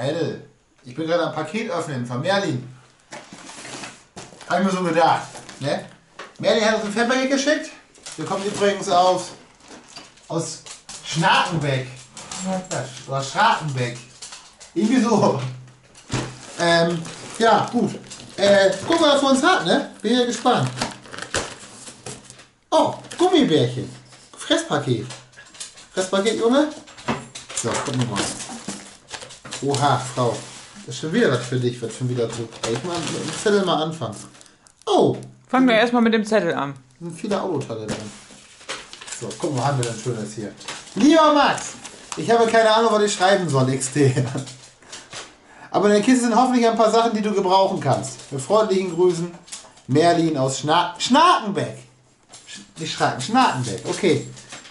Mädel, ich bin gerade am Paket öffnen von Merlin. Hab ich mir so gedacht. Ne? Merlin hat uns ein Fanpaket geschickt. Wir kommen übrigens aus, aus Schnakenbeck. Oder Schrakenbeck. Irgendwie so. Ähm, ja, gut. Äh, gucken wir, was wir uns hat, ne? Bin ja gespannt. Oh, Gummibärchen. Fresspaket. Fresspaket, Junge? So, gucken mal. Oha, Frau. Das ist schon wieder was für dich, was schon wieder so. Ich mal mit dem Zettel mal anfangen. Oh, Fangen wir erstmal mit dem Zettel an. sind viele Autoteile drin. So, wir, was haben wir denn Schönes hier. Lieber Max, ich habe keine Ahnung, was ich schreiben soll, XT. Aber in der Kiste sind hoffentlich ein paar Sachen, die du gebrauchen kannst. Mit freundlichen Grüßen, Merlin aus Schna Schnakenbeck. Sch nicht Schraken, Schnakenbeck. Okay,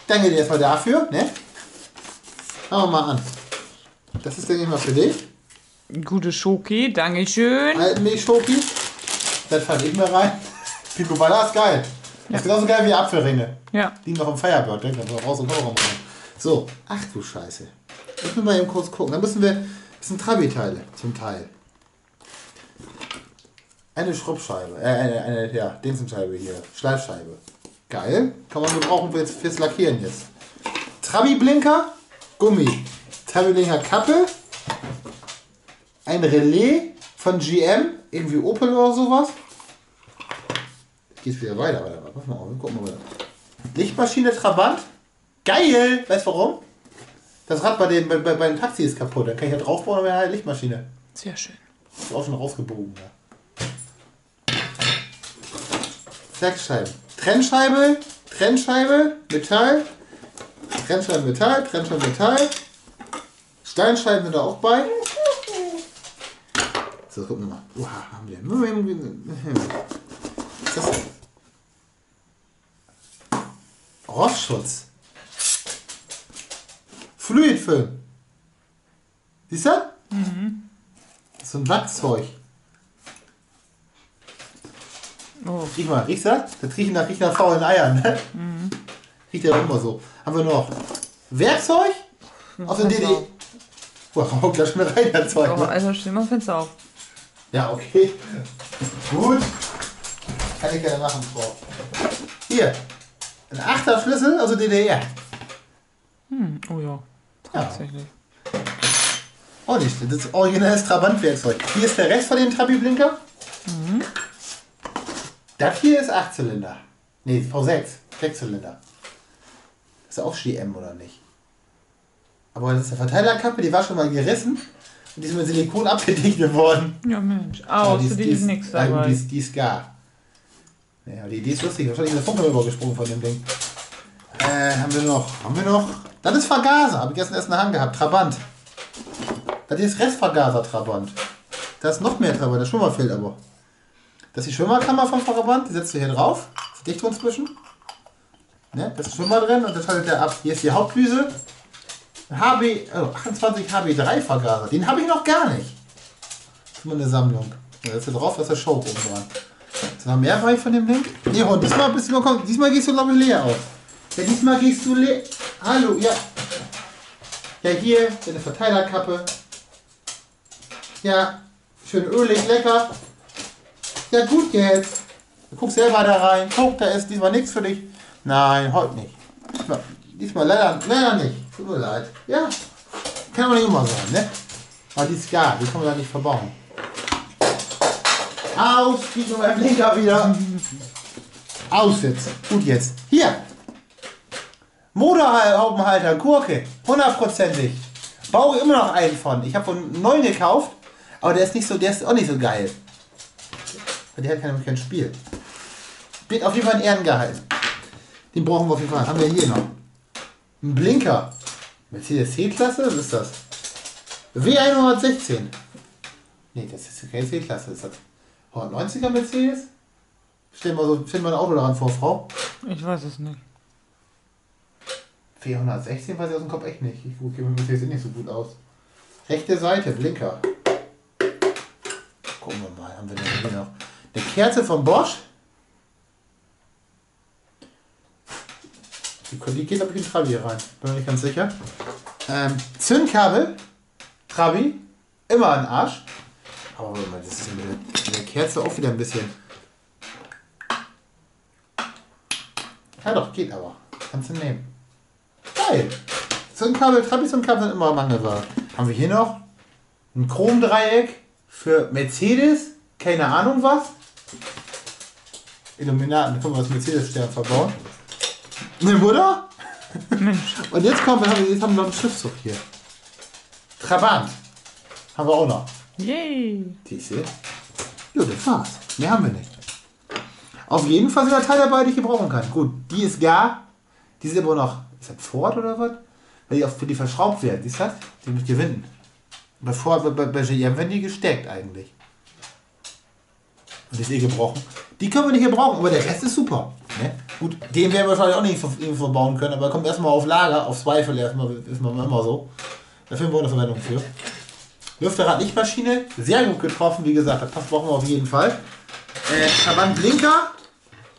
danke dir erstmal dafür. Ne? Fangen wir mal an. Das ist, denke ich mal, für dich. Gute Schoki, Dankeschön. Altenmilchschoki. Das fand ich mir rein. Picoballa ist geil. Das ist genauso geil wie Apfelringe. Ja. Die noch im Firebird, denke ich. Raus und Horror machen. So, ach du Scheiße. Lass mich mal eben kurz gucken. Da müssen wir. Das sind Trabi-Teile zum Teil. Eine Schrubbscheibe. Äh, eine, eine, ja, Dinsenscheibe hier. Schleifscheibe. Geil. Kann man gebrauchen fürs, fürs Lackieren jetzt. Trabi-Blinker. Gummi. Trabi-Blinker Kappe. Ein Relais von GM. Irgendwie Opel oder sowas. Geht's wieder weiter, weiter. Pass mal auf, gucken wir mal. Lichtmaschine Trabant. Geil! Weißt du warum? Das Rad bei dem, bei, bei, bei dem Taxi ist kaputt. Dann kann ich ja draufbauen und dann eine Lichtmaschine. Sehr schön. Ist auch schon rausgebogen. Ja. Werkscheiben. Trennscheibe, Trennscheibe, Metall. Trennscheibe, Metall, Trennscheibe, Metall. Steinscheiben sind da auch bei. So, gucken wir mal. Oha, haben wir. Das ist Rostschutz. Fluidfilm. Siehst du? Mhm. Das so ein Wachszeug. Oh, Riech mal, riechst du das? Das riecht nach, riecht nach faulen Eiern. Ne? Riecht ja auch immer so. Haben wir noch Werkzeug aus der Fenster DD. auf. Boah, hau gleich schon rein, das Zeug. Oh, also stell mal Fenster auf. Ja, okay. Gut. Kann ich gerne machen, Frau. Hier. Ein achter Schlüssel, also DDR. Hm, oh ja. Ja. Tatsächlich. Oh, nicht. Das ist originelles Trabantwerkzeug. Hier ist der Rest von dem Trabi-Blinker. Das hier ist 8 Zylinder. Nee, V6. 6 Zylinder. Ist ja auch GM oder nicht? Aber das ist eine Verteilerkappe, die war schon mal gerissen. Und die ist mit Silikon abgedichtet worden. Ja, Mensch. Ja, Aus, für die ist nichts dabei. Die ist, die ist gar. Ja, die Idee ist lustig. Wahrscheinlich ist der Funke übergesprungen von dem Ding. Äh, haben wir noch? Haben wir noch? Das ist Vergaser. Habe ich gestern erst in der Hand gehabt. Trabant. Das hier ist Restvergaser Trabant. Da ist noch mehr Trabant. Der Schwimmer fehlt aber. Das ist die Schwimmerkammer vom Trabant. Die setzt du hier drauf. Dicht inzwischen. Ne? Das ist Schwimmer drin und das schaltet der ab. Hier ist die Hauptdüse. HB, oh, 28 HB3 Vergaser. Den habe ich noch gar nicht. Das ist mal eine Sammlung. Da ist da drauf, da der Show oben dran. Ist noch mehr bei von dem Ding? Nee, und diesmal, bist du, komm, diesmal gehst du, glaube ich, leer aus. Ja, diesmal gehst du leer. Hallo, ja. Ja, hier, deine Verteilerkappe. Ja, schön ölig, lecker. Ja, gut jetzt. Guck selber da rein. Guck, da ist diesmal nichts für dich. Nein, heute nicht. Diesmal, leider, leider nicht. Tut mir leid. Ja, kann aber nicht immer sein, ne? Aber die ist gar, die kann man da nicht verbauen. Aus, geht nur mein Blinker wieder. Aus jetzt. Gut jetzt. Hier. Motorhaubenhalter, Gurke. Hundertprozentig. Baue immer noch einen von. Ich habe einen neuen gekauft, aber der ist nicht so, der ist auch nicht so geil. Der hat kein, kein Spiel. Wird auf jeden Fall in Ehren gehalten. Den brauchen wir auf jeden Fall. Haben wir hier noch. Ein Blinker. Mercedes C-Klasse, was ist das? W116. Nee, das ist keine C-Klasse. Ist das 190er Mercedes? Stell mal so, stell mal ein Auto daran vor, Frau. Ich weiß es nicht. 416 weiß ich aus dem Kopf echt nicht. Ich gucke mir Mercedes sieht nicht so gut aus. Rechte Seite, Blinker. Gucken wir mal, haben wir denn hier noch? Eine Kerze von Bosch. Die, die geht, glaube ich, in Trabi rein. Bin mir nicht ganz sicher. Ähm, Zündkabel. Trabi. immer ein Arsch. Aber warte mal, das ist mit der, mit der Kerze auch wieder ein bisschen. Ja doch, geht aber. Kannst du nehmen. Geil. So ein Kabel, Trabis und Kabel sind immer mangelbar. Haben wir hier noch ein Chromdreieck für Mercedes, keine Ahnung was. Illuminaten, guck mal, was Mercedes-Stern verbauen. Ne, Mutter? Mensch. Und jetzt kommen wir, jetzt haben wir noch einen Schriftzug hier. Trabant. Haben wir auch noch. Yay. Du? Ja, das war's. Mehr haben wir nicht. Auf jeden Fall sind da Teile dabei, die ich gebrauchen kann. Gut, die ist gar. Die sind aber noch. Ist das Ford oder was? Weil die auch für die verschraubt werden. Siehst du das? Die mit Gewinden. Bei Ford, bei, bei, bei GM werden die gesteckt eigentlich. Und die ist eh gebrochen. Die können wir nicht gebrauchen, aber der Rest ist super. Ne? Gut, den werden wir wahrscheinlich auch nicht ver- verbauen können, aber kommt erstmal auf Lager, auf Zweifel erstmal, ist immer so. Dafür haben wir eine Verwendung für. Lüfterrad-Lichtmaschine, sehr gut getroffen, wie gesagt, das passt brauchen wir auf jeden Fall. Äh, Verbandblinker,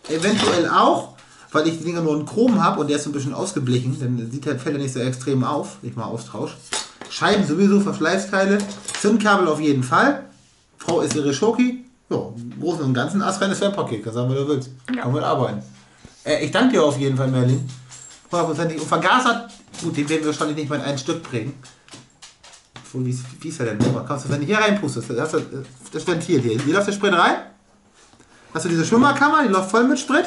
eventuell auch, weil ich die Dinger nur in Chrom habe und der ist so ein bisschen ausgeblichen, dann sieht der Fälle nicht so extrem auf, ich mal austausche. Scheiben sowieso, Verschleißteile, Zündkabel auf jeden Fall. Frau ist ihre Schoki. Ja, im Großen und Ganzen astreines Webpaket, kannst sagen, was du willst. Ja. Kann mit arbeiten. Äh, ich danke dir auf jeden Fall, Merlin. Hundertprozentig. Und Vergaser, gut, den werden wir wahrscheinlich nicht mal in ein Stück bringen. Wo, wie, ist- wie ist er denn? Mal, Kannst du, wenn du hier reinpustest, das, das, das Ventil hier. Hier läuft der Sprit rein. Hast du diese Schwimmerkammer, die läuft voll mit Sprit.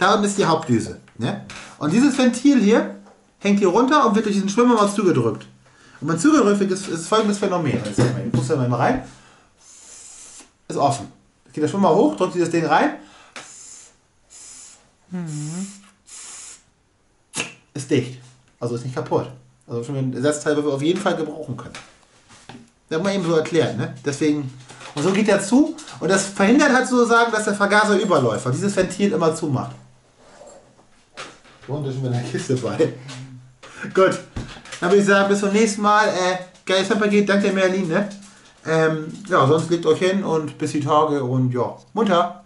Da unten ist die Hauptdüse. Ne? Und dieses Ventil hier hängt hier runter und wird durch diesen Schwimmer mal zugedrückt. Und wenn zugedrückt ist, ist folgendes Phänomen. Mal, Ich puste da mal rein. Ist offen. Geht der Schwimmer hoch, drückt dieses Ding rein. Ist dicht. Also ist nicht kaputt. Also schon ein Ersatzteil, was wir auf jeden Fall gebrauchen können. Das haben wir eben so erklärt, ne? Deswegen. Und so geht er zu. Und das verhindert halt sozusagen, dass der Vergaser überläuft, weil dieses Ventil immer zumacht. Und da ist schon wieder eine Kiste bei. Gut. Dann würde ich sagen, bis zum nächsten Mal. Äh, geiles Paket, danke der Merlin, ne? Ähm, ja, sonst legt euch hin und bis die Tage und ja, munter.